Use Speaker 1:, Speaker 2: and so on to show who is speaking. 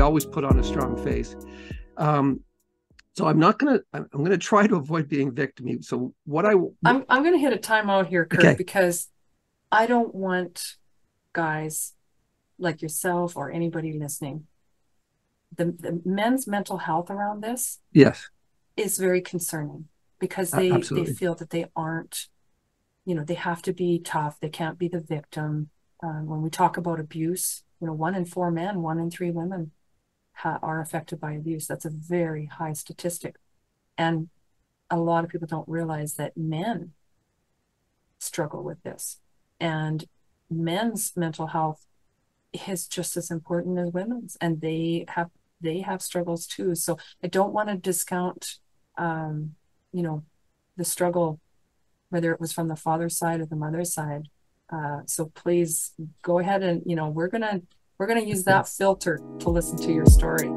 Speaker 1: we always put on a strong face. Um, so I'm not gonna. I'm gonna try to avoid being victim. So what I
Speaker 2: I'm I'm gonna hit a timeout here, Kirk, okay. because I don't want guys like yourself or anybody listening. The, the men's mental health around this,
Speaker 1: yes,
Speaker 2: is very concerning because they they feel that they aren't, you know, they have to be tough. They can't be the victim. Um, when we talk about abuse, you know, one in four men, one in three women are affected by abuse. That's a very high statistic. And a lot of people don't realize that men struggle with this. And men's mental health is just as important as women's and they have they have struggles too so i don't want to discount um you know the struggle whether it was from the father's side or the mother's side uh so please go ahead and you know we're gonna we're going to use that filter to listen to your story.